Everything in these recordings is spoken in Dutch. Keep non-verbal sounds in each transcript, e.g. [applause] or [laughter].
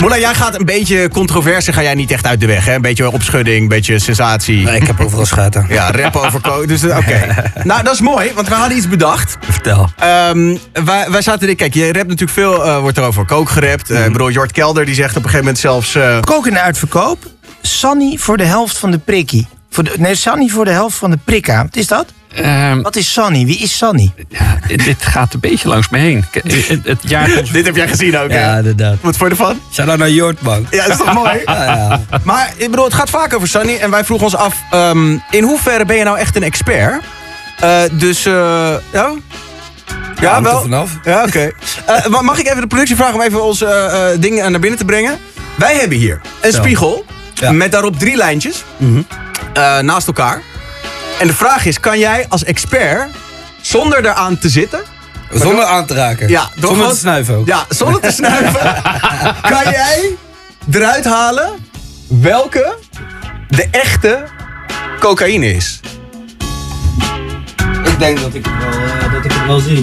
Moela, jij gaat een beetje controverse, ga jij niet echt uit de weg, hè? Een beetje opschudding, een beetje sensatie. Nee, ik heb overal schaten. Ja, rap over Dus eh, oké. [laughs] nou, dat is mooi, want we hadden iets bedacht. Vertel. Ehm, wij, wij zaten... Kijk, je rapt natuurlijk veel, eh, wordt er over kook gerapt. Eh, Ik bedoel, Jort Kelder die zegt op een gegeven moment zelfs... eh, Kook in de uitverkoop. Sunny voor de helft van de prikkie. Voor de, nee, Sunny voor de helft van de prikka. Wat is dat? Ehm, Wat is Sunny? Wie is Sunny? ja, dit gaat een beetje langs me heen. Het, het jaar ons [laughs] dit heb jij gezien ook, hè? Ja, inderdaad. Wat vond je ervan? Shout-out naar Jort, man. Ja, dat is toch mooi? [laughs] Ja, ja. Maar ik bedoel, het gaat vaak over Sunny. En wij vroegen ons af, ehm, in hoeverre ben je nou echt een expert? Eh, dus, eh ja? Ja, er wel. vanaf. Ja, oké. [laughs] Eh, ma- mag ik even de productie vragen om even onze eh, eh, dingen naar binnen te brengen? Wij hebben hier een Zo. spiegel Ja. met daarop drie lijntjes Mhm. eh, naast elkaar. En de vraag is, kan jij als expert, zonder eraan te zitten... Zonder aan te raken. Ja, Zonder gewoon- te snuiven ook. Ja, zonder te snuiven. [laughs] kan jij eruit halen welke de echte cocaïne is? Ik denk dat ik het wel, eh, dat ik het wel zie.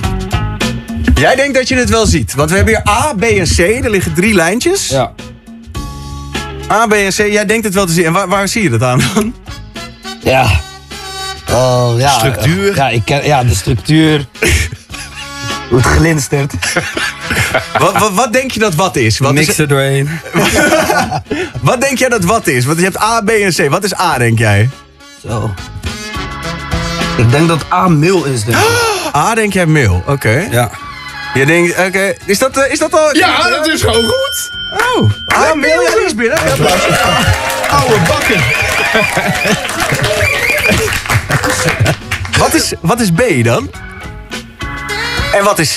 Jij denkt dat je het wel ziet. Want we hebben hier A, B en C. Er liggen drie lijntjes. Ja. A, B en C. Jij denkt het wel te zien. En waar, waar zie je dat aan dan? Ja. Oh, ja. Structuur. Ja, ik ken, ja, de structuur. [laughs] Hoe het glinstert. wat, wat, wat denk je dat wat is? Wat, Mix is, er doorheen. [laughs] wat denk jij dat wat is? Want je hebt A, B en C. Wat is A, denk jij? Zo. Ik denk dat A mil is, denk ik. [gasps] A, denk jij meel. Oké. Ja. Je denkt, oké. Is, dat, eh, is dat al... Ja, dat is gewoon goed. Oh. A, ja, die is binnen. Oude bakken. [laughs] Wat is, wat is B dan? En wat is C?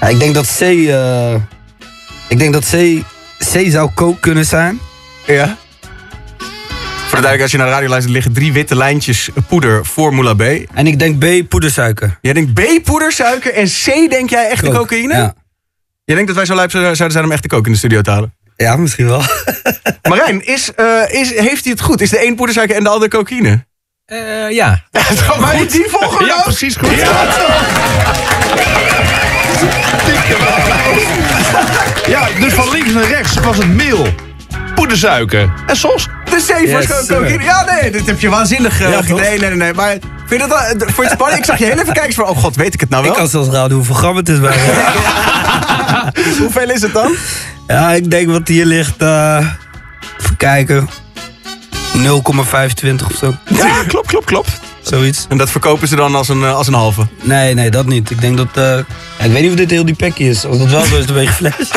Ja, ik denk dat C... eh, ik denk dat C... C zou kook kunnen zijn. Ja. Voor de duidelijkheid, als je naar de radio luistert, liggen drie witte lijntjes poeder voor Moula B. En ik denk B poedersuiker. Jij denkt B, poedersuiker en C denk jij echte Kook. cocaïne? Ja. Jij denkt dat wij zo lijp zouden zijn om echte kook in de studio te halen? ja, misschien wel. [laughs] Marijn, is, eh, is, heeft hij het goed? Is de een poedersuiker en de ander cocaïne? Eh, ja. [laughs] maar in die volgende Ja, ook? precies goed. Ja, dus van links naar rechts was het meel, poedersuiker en sos. De voor Yes, sir. cocaïne. Ja, nee, dit heb je waanzinnig uh, Ja, toch? Nee, nee, nee. Maar vind je dat wel, eh, je het spannend? Ik zag je heel even kijken van, oh god, weet ik het nou Ik wel? kan zelfs raden hoeveel gram het is bij me. [laughs] Hoeveel is het dan? Ja, ik denk wat hier ligt... eh even kijken. 0,25 of zo. Ja, klopt, klopt, klopt. Zoiets. En dat verkopen ze dan als een, eh, als een halve. Nee, nee, dat niet. Ik denk dat... eh, ja, ik weet niet of dit heel die pekje is. Als dat wel zo is, dan ben je geflasht.